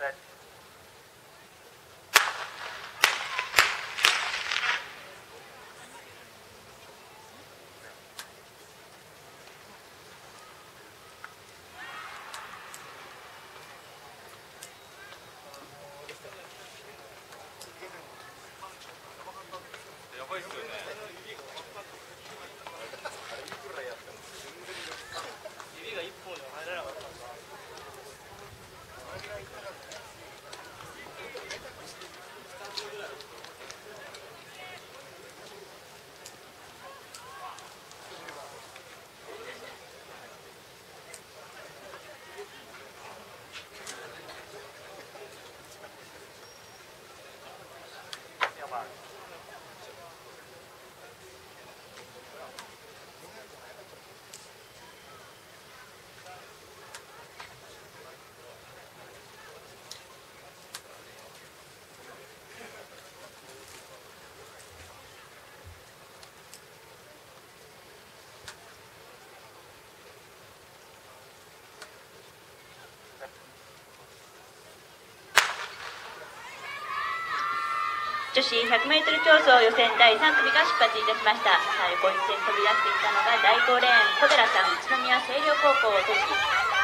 that 女子 100m 競争予選第3組が出発いたしました。さあ横一線飛び出してきたのが第5レーン小寺さん宇都宮星稜高校女子